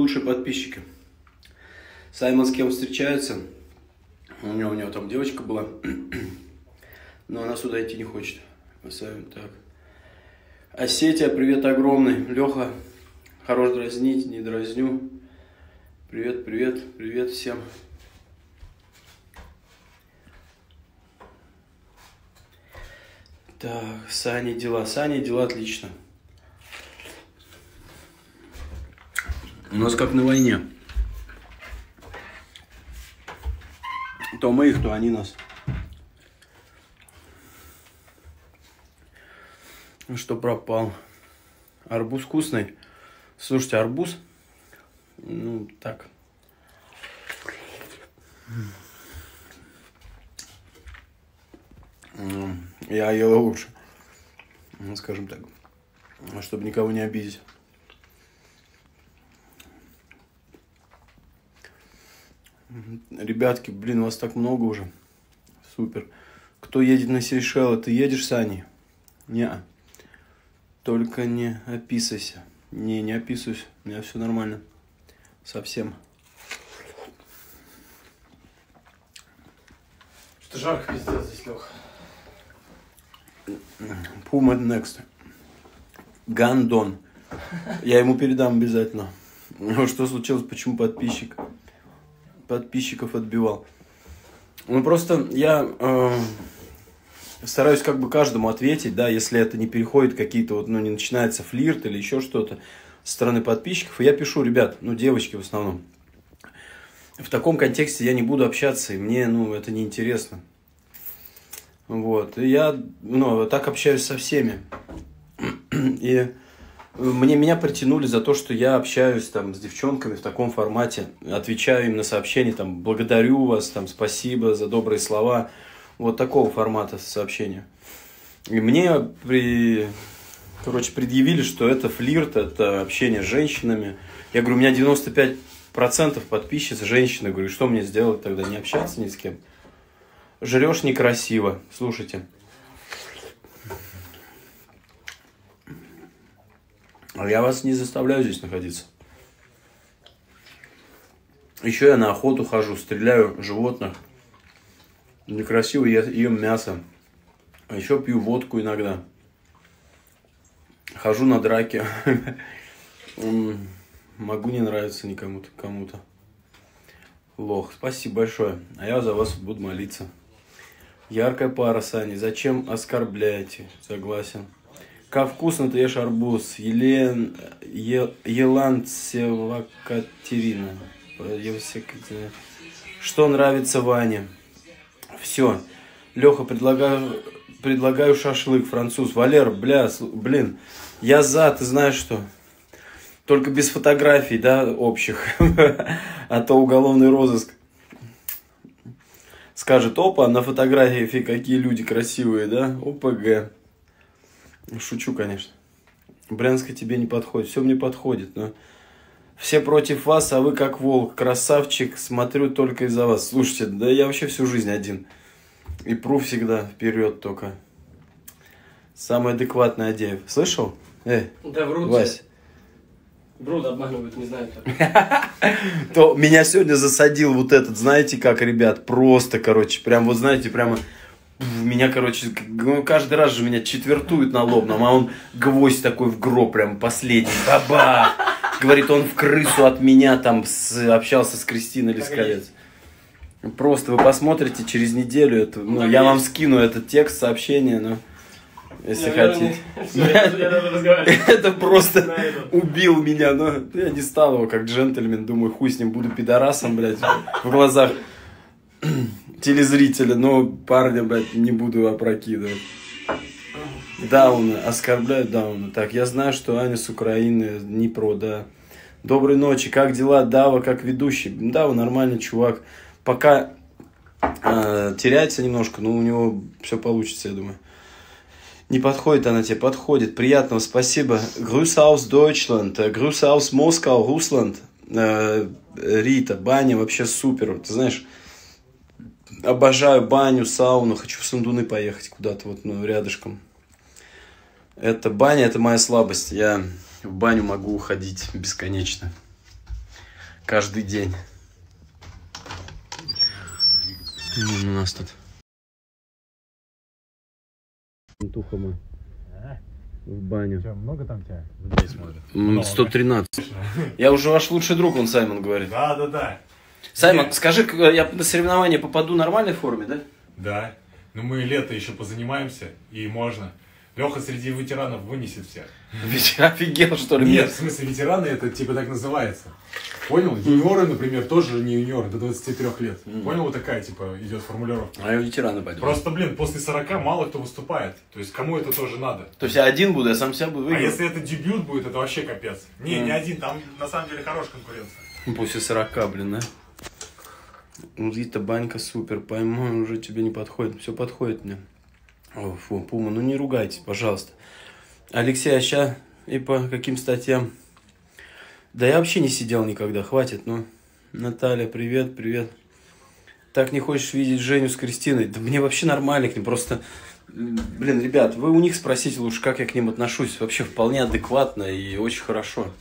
Лучшие подписчики. Саймон с кем встречается. У него, у него там девочка была. Но она сюда идти не хочет. Саймон, так. Осетия, привет огромный. Леха, хорош дразнить, не дразню. Привет, привет, привет всем. Так, Сани дела. Сани дела отлично. У нас как на войне. То мы их, то они нас. Ну что пропал? Арбуз вкусный. Слушайте, арбуз, ну так. Я ела лучше. Скажем так. Чтобы никого не обидеть. Ребятки, блин, вас так много уже. Супер. Кто едет на Сейшелы? Ты едешь, Сани? Не. Только не описывайся. Не, не описываюсь. У меня все нормально. Совсем. Что жарко пиздец здесь, Лех. Puma Next. Гандон. Я ему передам обязательно. Что случилось, почему подписчик подписчиков отбивал? Ну, просто я э, стараюсь как бы каждому ответить, да, если это не переходит какие-то вот, ну, не начинается флирт или еще что-то со стороны подписчиков. И я пишу, ребят, ну, девочки в основном, в таком контексте я не буду общаться, и мне, ну, это неинтересно. Вот. И я ну, так общаюсь со всеми. И мне, меня притянули за то, что я общаюсь там с девчонками в таком формате, отвечаю им на сообщения, там, благодарю вас, там, спасибо за добрые слова. Вот такого формата сообщения. И мне при, короче, предъявили, что это флирт, это общение с женщинами. Я говорю, у меня 95% подписчиц женщины. Говорю, что мне сделать тогда, не общаться ни с кем? Жрешь некрасиво. Слушайте. Я вас не заставляю здесь находиться. Еще я на охоту хожу, стреляю животных. Некрасиво я ем мясо. А еще пью водку иногда. Хожу на драки. Могу не нравиться никому-то, кому-то. Лох, спасибо большое. А я за вас буду молиться. Яркая пара, Сани. Зачем оскорбляете? Согласен. Как вкусно ты ешь арбуз. Елен... Е... Еланцева Катерина. Что нравится Ване? Все. Леха, предлагаю, предлагаю шашлык, француз. Валер, бля, блин, я за, ты знаешь что? Только без фотографий, да, общих. а то уголовный розыск скажет, опа, на фотографии какие люди красивые, да? ОПГ. Шучу, конечно. Брянска тебе не подходит. Все мне подходит, но... Все против вас, а вы как волк. Красавчик, смотрю только из-за вас. Слушайте, да я вообще всю жизнь один. И пру всегда вперед только. Самый адекватный Адеев. Слышал? Эй, да врут Вась. Бруд обманывают, не знаю То меня сегодня засадил вот этот, знаете как, ребят, просто, короче, прям вот знаете, прямо меня, короче, ну, каждый раз же меня четвертует на лобном, а он гвоздь такой в гроб, прям последний, баба. Говорит, он в крысу от меня там с, общался с Кристиной Лисковец. Просто вы посмотрите через неделю, это, ну, я вам скину этот текст, сообщение, но если я хотите. Это просто убил меня, но я не стал его как джентльмен, думаю, хуй с ним буду пидорасом, блядь, в глазах телезрителя, но парня, блядь, не буду опрокидывать. Дауна, оскорбляют Дауна. Так, я знаю, что Аня с Украины, не про, да. Доброй ночи, как дела, Дава, как ведущий? Дава нормальный чувак. Пока э, теряется немножко, но у него все получится, я думаю. Не подходит она тебе, подходит. Приятного, спасибо. Grüße aus Deutschland, Grüße aus Moskau, Russland. Рита, баня вообще супер. Ты знаешь, обожаю баню, сауну. Хочу в Сундуны поехать куда-то вот ну, рядышком. Это баня, это моя слабость. Я в баню могу уходить бесконечно. каждый день. Вон у нас тут. Туха мы. В баню. Че, много там тебя людей смотрят? М, 113. Я уже ваш лучший друг, он Саймон говорит. Да, да, да. Саймон, Нет. скажи, к- я на соревнования попаду в нормальной форме, да? Да. Ну мы лето еще позанимаемся, и можно. Леха среди ветеранов вынесет всех. Ведь офигел, что ли? Нет, в смысле, ветераны это типа так называется. Понял? Юниоры, например, тоже не юниоры, до 23 лет. Понял? Вот такая, типа, идет формулировка. А я ветераны пойду. Просто, блин, после 40 мало кто выступает. То есть, кому это тоже надо. То есть я один буду, я сам себя буду А выигрывать. если это дебют будет, это вообще капец. Не, Мгм. не один, там на самом деле хорошая конкуренция. После 40, блин, да? Рита, банька супер, пойму, уже тебе не подходит. Все подходит мне. О, фу, Пума, ну не ругайтесь, пожалуйста. Алексей, а ща и по каким статьям? Да я вообще не сидел никогда, хватит, ну. Наталья, привет, привет. Так не хочешь видеть Женю с Кристиной? Да мне вообще нормально к ним, просто... Блин, ребят, вы у них спросите лучше, как я к ним отношусь. Вообще вполне адекватно и очень хорошо.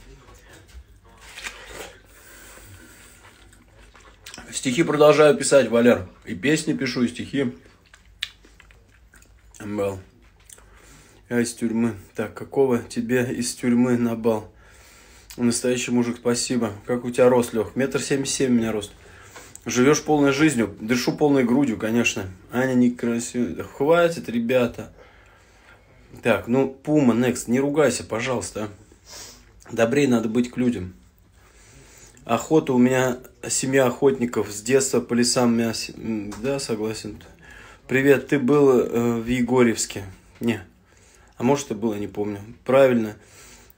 Стихи продолжаю писать, Валер. И песни пишу, и стихи. Бал. Я из тюрьмы. Так, какого тебе из тюрьмы на бал? Настоящий мужик, спасибо. Как у тебя рост, Лех? Метр семьдесят семь у меня рост. Живешь полной жизнью, дышу полной грудью, конечно. Аня некрасивая. Да хватит, ребята. Так, ну, Пума, Next, не ругайся, пожалуйста. а. Добрей надо быть к людям. Охота у меня семья охотников с детства по лесам мясе. Да, согласен. Привет, ты был э, в Егорьевске? Не. А может и было, не помню. Правильно.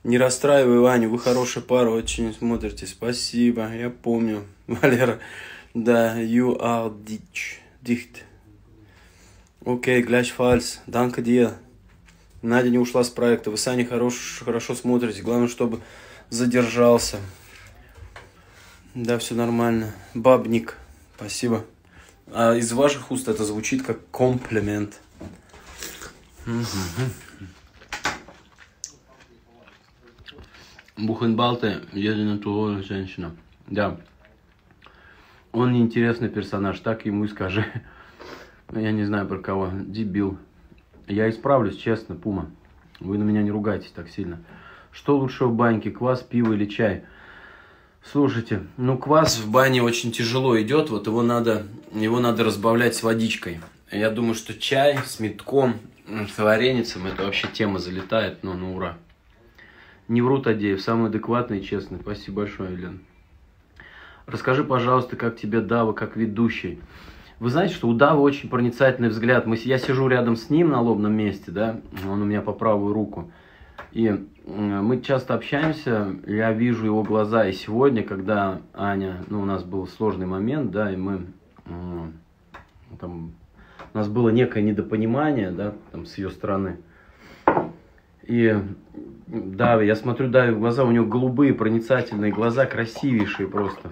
Не расстраивай Ваню, вы хорошая пара, очень смотрите. Спасибо, я помню. Валера, да, you are dich. dicht. Окей, gleichfalls. Danke dir. Надя не ушла с проекта. Вы с Аней хорош, хорошо смотрите. Главное, чтобы задержался. Да, все нормально. Бабник. Спасибо. А из ваших уст это звучит как комплимент. Бухенбалте, единая тугая женщина. Да. Он неинтересный персонаж, так ему и скажи. Я не знаю про кого. Дебил. Я исправлюсь, честно, Пума. Вы на меня не ругайтесь так сильно. Что лучше в баньке, квас, пиво или чай? Слушайте, ну квас в бане очень тяжело идет, вот его надо, его надо разбавлять с водичкой. Я думаю, что чай с метком, с вареницем, это вообще тема залетает, ну, ну ура. Не врут, Адеев, самый адекватный и честный. Спасибо большое, Елена. Расскажи, пожалуйста, как тебе Дава, как ведущий. Вы знаете, что у Давы очень проницательный взгляд. Мы, я сижу рядом с ним на лобном месте, да, он у меня по правую руку. И мы часто общаемся, я вижу его глаза. И сегодня, когда Аня, ну, у нас был сложный момент, да, и мы там, у нас было некое недопонимание, да, там, с ее стороны. И да, я смотрю Даве в глаза, у него голубые проницательные глаза, красивейшие просто.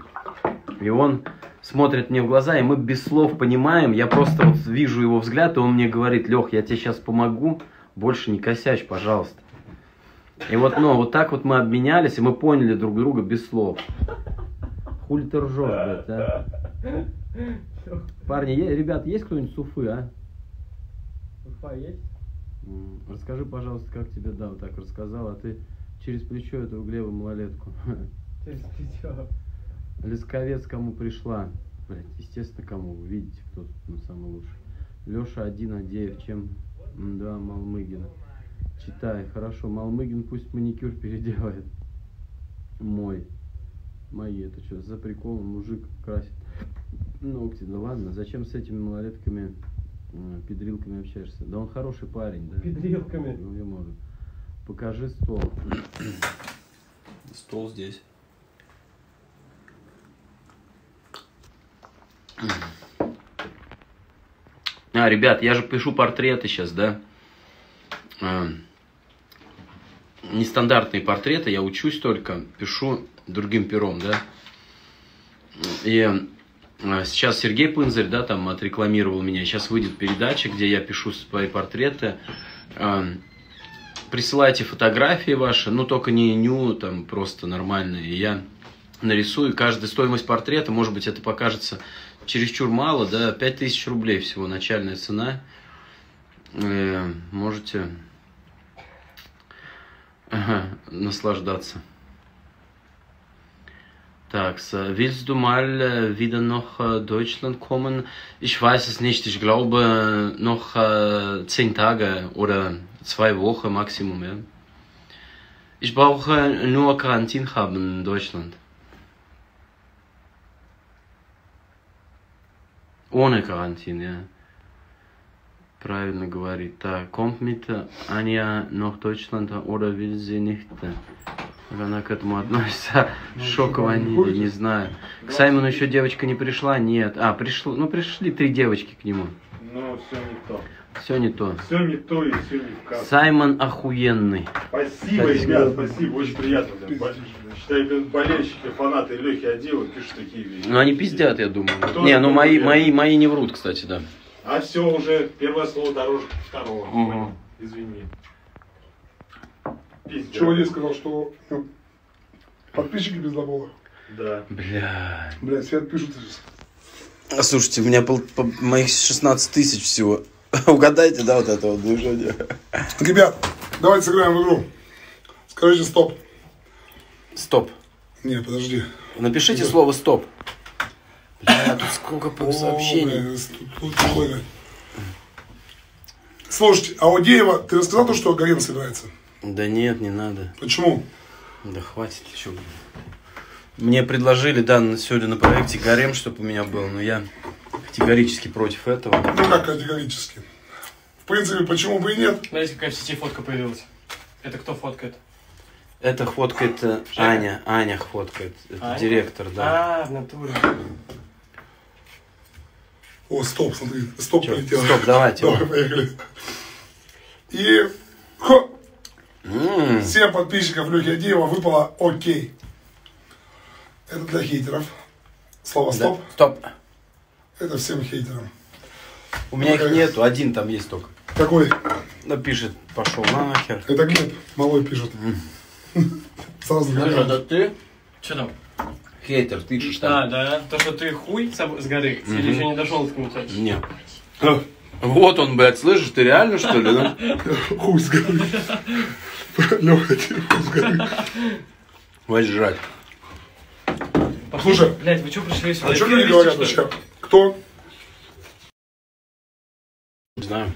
И он смотрит мне в глаза, и мы без слов понимаем, я просто вот вижу его взгляд, и он мне говорит, Лех, я тебе сейчас помогу, больше не косячь, пожалуйста. И вот, ну, вот так вот мы обменялись, и мы поняли друг друга без слов. Хули ты ржешь, блядь, а? Парни, е- ребят, есть кто-нибудь с Уфы, а? Уфа есть? М, Расскажи, пожалуйста, как тебе, да, вот так рассказал, а ты через плечо эту Глеба малолетку. Через плечо. Лесковец кому пришла? Блять, естественно, кому. Вы видите, кто тут ну, самый лучший. Леша один, Адеев, чем... Да, Малмыгин. Читай, хорошо. Малмыгин пусть маникюр переделает. Мой. Мои, это что, за прикол мужик красит ногти. Да ладно, зачем с этими малолетками, м, педрилками общаешься? Да он хороший парень, да. Педрилками. Ну, я могу. Покажи стол. Стол здесь. А, ребят, я же пишу портреты сейчас, да? Нестандартные портреты, я учусь только, пишу другим пером, да? И а, сейчас Сергей Пынзарь, да, там отрекламировал меня. Сейчас выйдет передача, где я пишу свои портреты. А, Присылайте фотографии ваши, ну только не ню, там просто нормальные. Я нарисую. Каждая стоимость портрета, может быть, это покажется чересчур мало, да, 5000 рублей всего начальная цена. Э, можете ага, наслаждаться. Так, so, willst du mal äh, wieder nach äh, Deutschland kommen? Ich weiß es nicht. Ich glaube noch äh, zehn Tage oder zwei Wochen Maximum. Ja. Ich brauche nur Quarantin haben in Deutschland. Ohne Quarantin, ja. Правильно говорит. Так, kommt mit Anja nach Deutschland oder will sie nicht? Как она к этому относится? Шоковая Ниля, не знаю. К Саймону еще девочка не пришла? Нет. А, пришло, ну пришли три девочки к нему. Ну, все не то. Все не то. Все не то и все не в кассу. Саймон охуенный. Спасибо, Кстати, ребят, спасибо, очень приятно. блин. Считай, блин, болельщики, фанаты Лехи Адилова пишут такие вещи. Ну они пиздят, я думаю. Кто Не, ну мои, мои, мои не врут, кстати, да. А все уже, первое слово дороже второго. Мгм. Извини. Пиздец. Чувак сказал, что ну, подписчики без забола. Да. Бля. Блядь, все отпишутся сейчас. А слушайте, у меня пол, по- моих 16 тысяч всего. Угадайте, да, вот это вот движение. Ребят, давайте сыграем в игру. Скажите стоп. Стоп. Не, подожди. Напишите слово стоп. Бля, тут сколько по- сообщений. тут- тут. Слушайте, а у Деева, ты рассказал то, что Гарем собирается? Да нет, не надо. Почему? Да хватит, чё. Мне предложили, да, на- сегодня на проекте Гарем, чтобы у меня был, но я категорически против этого. Ну как категорически. В принципе, почему бы и нет? Смотрите, какая в сети фотка появилась. Это кто фоткает? Это фоткает э, Аня, Аня фоткает, это Аня? директор, да. А, в натуре. О, стоп, смотри, стоп Чё, полетел. стоп, давайте. Давай, поехали. И хо, М, всем подписчиков Лехи Адеева выпало окей. Это для хейтеров. Слово да. стоп. Стоп. Это всем хейтерам. У меня их нету, один там есть только. Какой? Напишет, пошел нахер. Это Глеб, малой пишет. Сразу говорю. это ты? Что там? Хейтер, ты А, там. да. То, что ты хуй с с горы, или еще не дошел до комментария? Не. Вот он, блядь, слышишь, ты реально что ли, да? Хуй с горы. Леха, тебе хуй с горы. Хватит жрать. Слушай, блядь, вы что пришли сюда? А что вести, говорят вообще? Кто? Не знаю.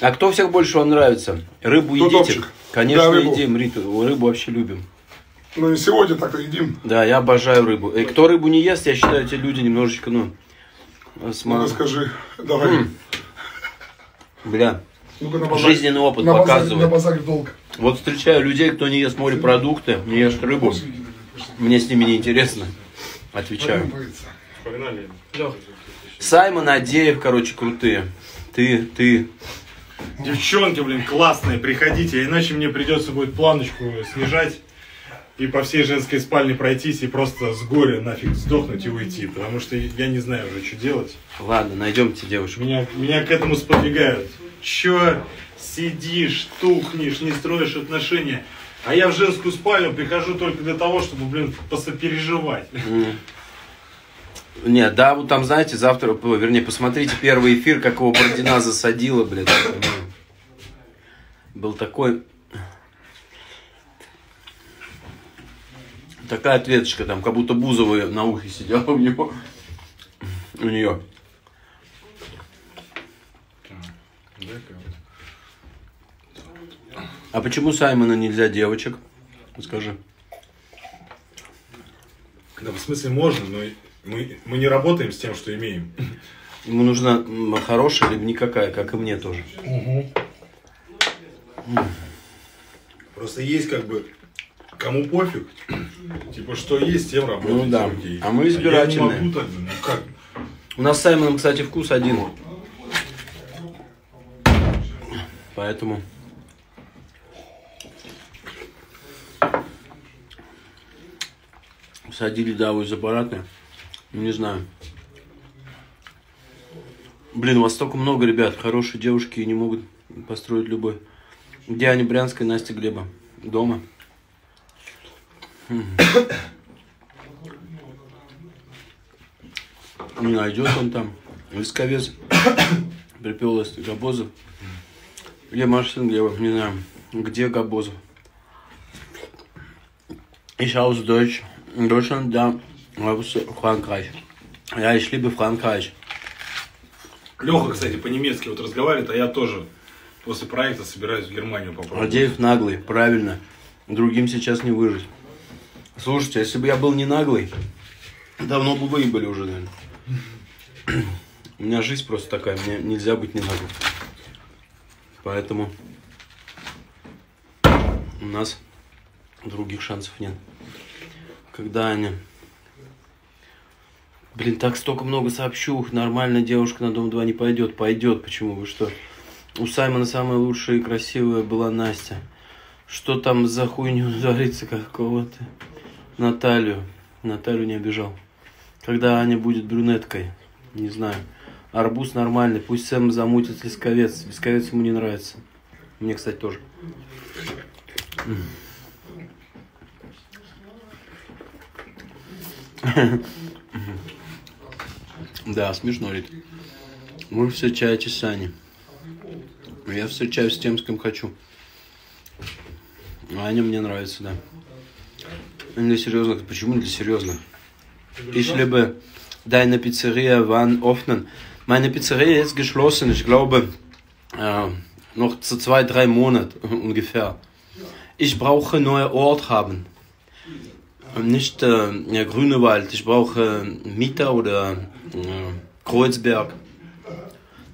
А кто всех больше вам нравится? Рыбу Кто едите? топчик? Конечно, Да, рыбу. едим, Риту. Рыбу вообще любим. Ну не сегодня так-то едим. Да, я обожаю рыбу. И кто рыбу не ест, я считаю, эти люди немножечко, ну, сма- Ну скажи, давай. Бля, Ну-ка на базаре. жизненный опыт на базаре, на показывает. базаре долго. Вот встречаю людей, кто не ест морепродукты, не ест рыбу. Мне с ними не интересно. Отвечаю. Погнали. Саймон Адеев, короче, крутые. Ты, ты. Девчонки, блин, классные, приходите, иначе мне придется будет планочку снижать и по всей женской спальне пройтись и просто с горя нафиг сдохнуть и уйти, потому что я не знаю уже, что делать. Ладно, найдемте девушку. Меня, меня к этому сподвигают. Чё сидишь, тухнешь, не строишь отношения? А я в женскую спальню прихожу только для того, чтобы, блин, посопереживать. Нет, да, вот там, знаете, завтра, вернее, посмотрите первый эфир, как его Бородина засадила, блядь. Был такой... Такая ответочка там, как будто Бузова на ухе сидела у него. У нее. А почему Саймона нельзя девочек? Скажи. Да, в смысле можно, но мы, мы не работаем с тем, что имеем. Ему нужна хорошая, либо никакая, как и мне тоже. Просто есть как бы кому пофиг. Типа, что есть, тем работать. Ну да. окей. А мы я избирательные. не могу так ну как? У нас с Саймоном, кстати, вкус один. Поэтому... Садили, да, из аппаратной. Ну, не знаю. Блин, у вас столько много ребят. Хорошие девушки и не могут построить любовь. Где Аня Брянская, Настя Глеба? Дома. Не найдет он там. Лисковец. Припел из Габозов. Где Маршин, где, не знаю, где Габозов. Ich aus Deutsch, Deutschland, da aus Frankreich. Ja, ich liebe Frankreich. Леха, кстати, по-немецки вот разговаривает, а я тоже после проекта собираюсь в Германию попробовать. Радеев наглый, правильно. Другим сейчас не выжить. Слушайте, если бы я был не наглый, давно бы выебали уже, наверное. У меня жизнь просто такая, мне нельзя быть не наглым. Поэтому у нас других шансов нет. Когда они... Блин, так столько много сообщух. Нормальная девушка на Дом 2 не пойдет. Пойдет. Почему? Вы что? У Саймона самая лучшая и красивая была Настя. Что там за хуйню творится какого-то? Наталью. Наталью не обижал. Когда Аня будет брюнеткой? Не знаю. Арбуз нормальный. Пусть Сэм замутит лисковец. Лисковец ему не нравится. Мне, кстати, тоже. Да, смешно, Рит. Вы встречаетесь с Аней. Я встречаюсь с тем, с кем хочу. Аня мне нравится, да. Для серьезных. Почему для серьезных? Ich liebe deine Pizzeria wann öffnen. Meine Pizzeria ist geschlossen, ich glaube, äh, noch zu zwei, drei Monaten ungefähr. Ich brauche neue Ort haben. Und Nicht äh, ja, Grünewald, ich brauche äh, Mieter oder äh, Kreuzberg.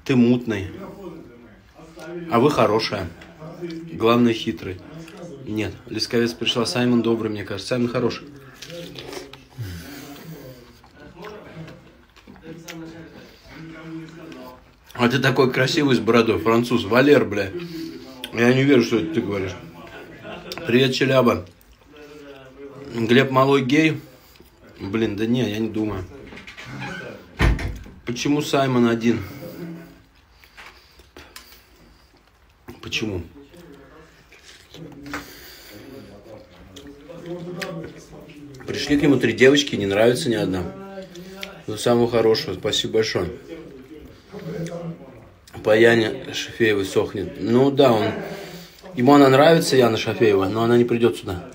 Ты мутный. А вы хорошая. Главное хитрый. Нет, Лисковец пришла. Саймон добрый, мне кажется. Саймон хороший. А ты такой красивый с бородой, француз. Валер, бля. Я не верю, что это ты говоришь. Привет, Челяба. Глеб Малой гей? Блин, да не, я не думаю. Почему Саймон один? Почему? Пришли к нему три девочки, не нравится ни одна. Ну, самого хорошего, спасибо большое. По Яне сохнет. Ну да, он... Ему она нравится, Яна Шафеева, но она не придет сюда.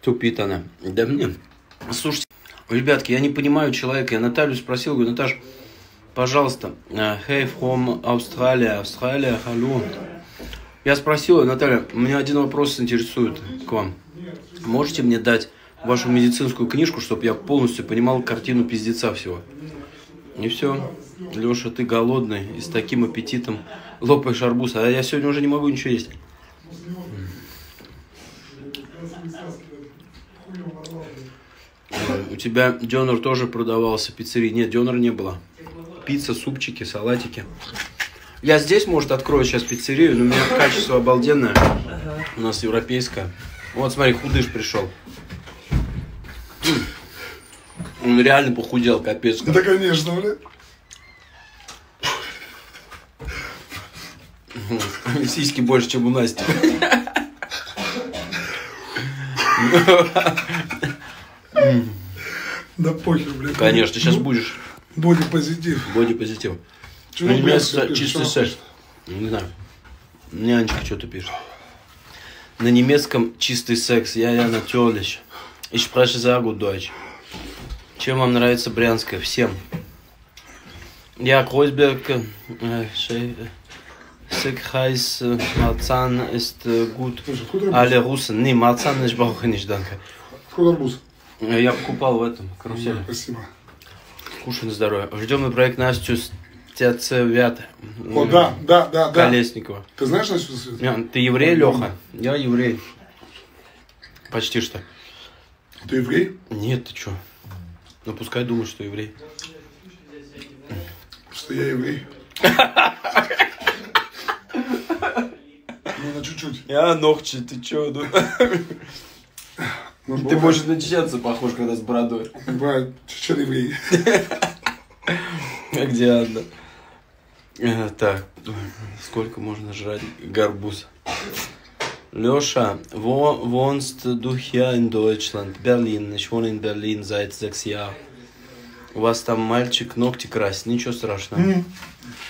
Тупит она. Да мне. Слушайте, ребятки, я не понимаю человека. Я Наталью спросил, говорю, Наташ, пожалуйста, hey from Australia, Австралия, hello. Я спросил, Наталья, меня один вопрос интересует к вам. Можете мне дать вашу медицинскую книжку, чтобы я полностью понимал картину пиздеца всего? И все. Леша, ты голодный и с таким аппетитом лопаешь арбуз. А я сегодня уже не могу ничего есть. Э, У тебя дёнер тоже продавался, пиццерии. Нет, дёнера не было. Пицца, супчики, салатики. Я здесь, может, открою сейчас пиццерию, но у меня качество обалденное. У нас европейское. Вот, смотри, худыш пришел. Он реально похудел, капец. Да, конечно, бля. Сиськи больше, чем у Насти. Да похер, бля. Конечно, сейчас будешь Боди позитив. боди позитив. Чего, Ну, ты чистый секс. Не знаю. Нянечка что-то пишет. На немецком чистый секс. Я, я, natürlich. Ich spreche sehr gut Deutsch. Чем вам нравится Брянская? Всем. Я Sche- Sekreis, Marzahn ist gut. Alle арбуз? Russen. Не, Marzahn ich brauche nicht, danke. Откуда арбуз? Э, Я покупал в этом, карусели. Спасибо. Кушай на здоровье. Ждем и проект Настю Стяцевят. О, да, да, да, да. Колесникова. Ты знаешь Настю? Не, Ты еврей, Леха? Я еврей. Почти что. Ты еврей? Нет, ты чё? Ну пускай думают, что еврей. Что я еврей. Ну, на чуть-чуть. Я ногчи, ты чё? Ну, Ты больше на чеченца похож, когда с бородой. Бывает чечен еврей. А где Анна? Э, Так, сколько можно жрать гарбуз? Леша, wo wohnst du hier in Deutschland? Berlin. Ich wohne in Berlin seit sechs Jahren. У вас там мальчик ногти красит, ничего страшного.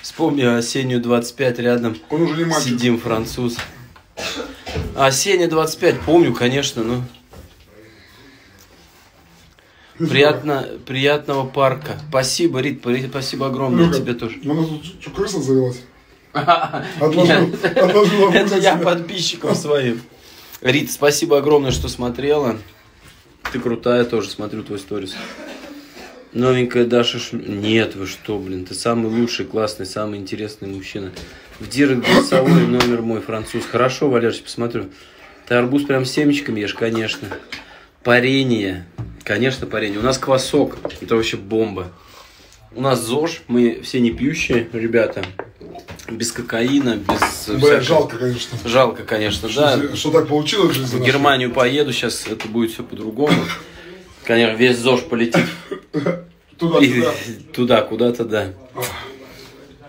Вспомни осеннюю 25 рядом. Он уже не мальчик. Сидим, француз. Осенняя 25, помню, конечно, ну. Приятно, приятного парка. Спасибо, Рит, спасибо огромное Люка, тебе тоже. У нас тут крыса завелась? Отложил, Нет. отложил Это я подписчикам своим. Рит, спасибо огромное, что смотрела. Ты крутая тоже, смотрю твой сторис. Новенькая Даша Шлю... Нет, вы что, блин, ты самый лучший, классный, самый интересный мужчина. В директ голосовой номер мой француз. Хорошо, Валерич, посмотрю. Ты арбуз прям с семечками ешь, конечно. Парение. Конечно, парение. У нас квасок. Это вообще бомба. У нас ЗОЖ. Мы все не пьющие, ребята. Без кокаина, без... Бля, всякого- жалко, конечно. Жалко, конечно, да. Что, что так получилось в жизни В. Германию поеду, сейчас это будет все по-другому. Конечно, весь ЗОЖ полетит Туда, и- туда. туда, куда-то, да.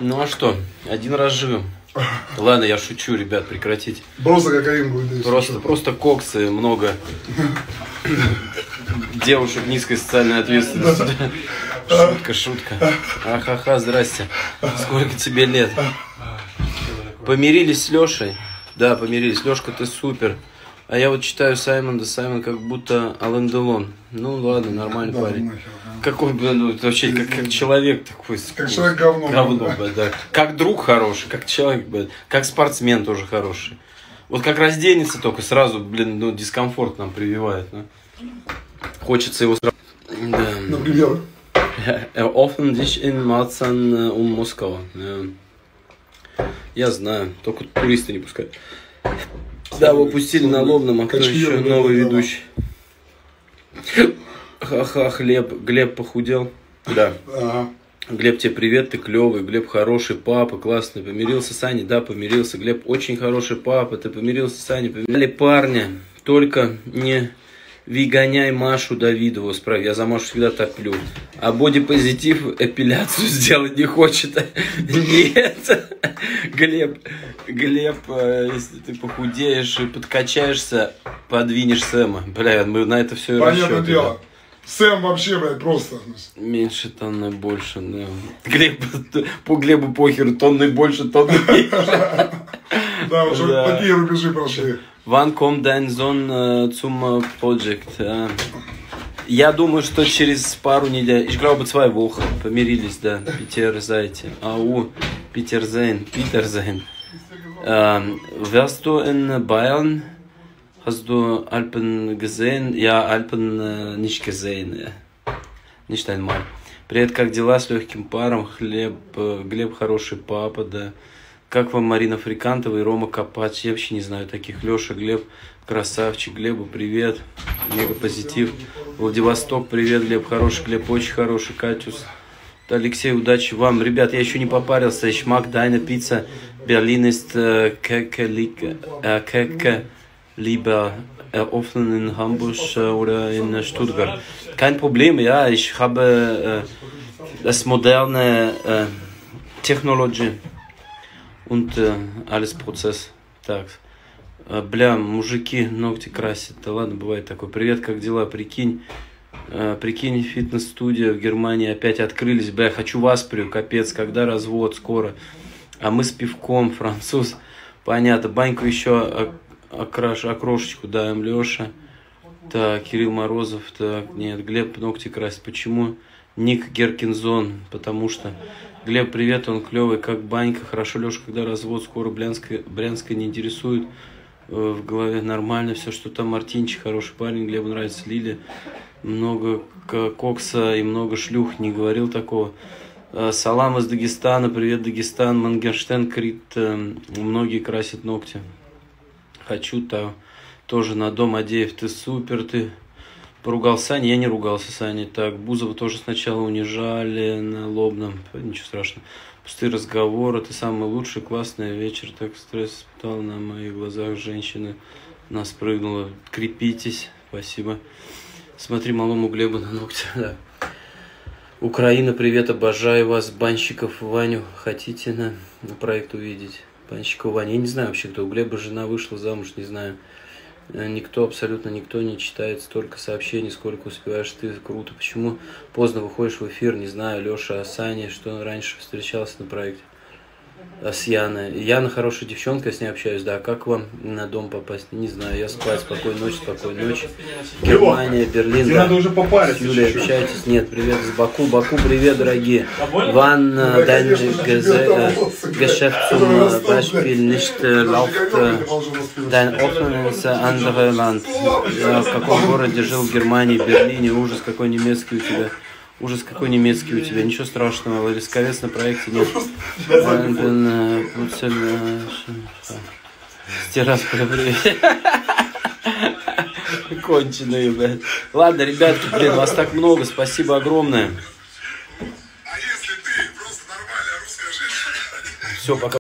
Ну а что, один раз живем. Ладно, я шучу, ребят, прекратите. Просто кокаин будет. Просто, просто коксы, много девушек низкой социальной ответственности. Шутка, шутка. Ахаха, здрасте. Сколько тебе лет? Помирились с Лешей? Да, помирились. Лешка, ты супер. А я вот читаю Саймон да Саймон как будто Ален Делон. Ну ладно, нормальный Да, парень. нахер, ага. Какой, блин, ну, вообще как, как человек такой. Как человек говно. Говно, блядь, да. Как друг хороший, как человек, блядь, как спортсмен тоже хороший. Вот как разденется только сразу, блин, ну, дискомфорт нам прививает. ну. Хочется его сразу... Да. Например. Er offen dich in Marzahn äh, um Moskau. Я знаю, только туристы не пускают. Да, его пустили на лобном, а кто еще новый ведущий? Ха-ха, Хлеб. Глеб похудел? Да. Ага. Глеб, тебе привет, ты клевый. Глеб хороший папа, классный. Помирился с Аней? Да, помирился. Глеб очень хороший папа, ты помирился с Аней? Помирили парня. Только не вигоняй Машу Давидову. Справь, я за Машу всегда топлю. А бодипозитив эпиляцию сделать не хочет. Нет. Глеб, Глеб, э, если ты похудеешь и подкачаешься, подвинешь Сэма. Бля, мы на это все Понятное дело. Сэм вообще, блядь, просто. Меньше тонны больше, да. Глеб, по Глебу похер, тонны больше, тонны меньше. Да, уже Да. такие рубежи прошли. Wann kommt dein Sohn zum Project? Ja. Я думаю, что через пару недель, ich glaube zwei Wochen, помирились, да, Питер Зайти. Ау, Питер Зайн, Питер Зайн. Wärst du in Bayern? Hast du Alpen gesehen? Ja, Alpen nicht gesehen. Nicht einmal. Привет, как дела с легким паром? Хлеб, э, Глеб хороший папа, да. Как вам Марина Фрикантова и Рома Копач? Я вообще не знаю таких. Леша, Глеб, красавчик. Глебу привет. Мега позитив. Владивосток, привет, Глеб, хороший. Глеб, очень хороший. Катюс. Алексей, удачи вам. Ребят, я еще не попарился. Mag deine Pizza. Berlin ist äh, Keke, li- Keke lieber eröffnen in Hamburg oder in Stuttgart. Kein Problem, ja. Ich habe äh, das moderne äh, Technologie und äh, alles Prozess. Так. Э, Бля, мужики ногти красят. Да ладно, бывает такое. Привет, как дела? Прикинь, э, прикинь, фитнес-студия в Германии опять открылись. Бля, хочу вас прю, капец, когда развод, скоро. А мы с пивком, француз. Понятно, баньку еще ок- окраш, окрошечку даем, Леша. Так, Кирилл Морозов, так, нет, Глеб ногти красит. Почему? Ник Геркинзон, потому что... Глеб, привет, он клевый, как банька. Хорошо, Леша, когда развод, скоро Брянская, Брянская не интересует. Э, В голове нормально все, что там Мартинчик, хороший парень, Глебу нравится Лили. Много кокса и много шлюх, не говорил такого. Э, Салам из Дагестана, привет, Дагестан. Мангерштейн, Крит, э, многие красят ногти. Хочу то тоже на дом Адеев. Ты супер, ты поругался Саня. Я не ругался Саня. Так, Бузова тоже сначала унижали на лобном. Ничего страшного. Пустые разговоры. Ты самый лучший, классный вечер. Так стресс испытал на моих глазах. Женщина нас прыгнула. Крепитесь. Спасибо. Смотри малому Глебу на ногти. Да. Украина, привет, обожаю вас, банщиков Ваню. Хотите на, на проект увидеть? Банщиков Ваню. Я не знаю вообще, кто у Глеба жена вышла замуж, не знаю. Э, Никто, абсолютно никто не читает столько сообщений, сколько успеваешь ты. Круто. Почему поздно выходишь в эфир, не знаю. Леша, Саня, что раньше встречался на проекте. А с Яной. Яна хорошая девчонка, с ней общаюсь, да. Как вам на дом попасть? Не знаю, я спать, спокойной ночи, спокойной ночи. Германия, Берлин, Тебе да. надо уже С попариться Юлей чуть-чуть. общаетесь? Нет, привет из Баку. Баку, привет, дорогие. Довольно? Wann Да, dein конечно же, Gese- тебе того сыграть. Geschäft zum Beispiel nicht läuft, dein andere Land. Äh, В каком городе жил в Германии, Берлине? Ужас, какой немецкий у тебя. Ужас, какой немецкий у тебя. Ничего страшного, Ларисковец на проекте нет. Äh, Пуцель, ш- С Тирасполя, привет. Конченые, блядь. Ладно, ребятки, блин, вас так много, спасибо огромное. А если ты просто нормальная русская женщина? Все, пока.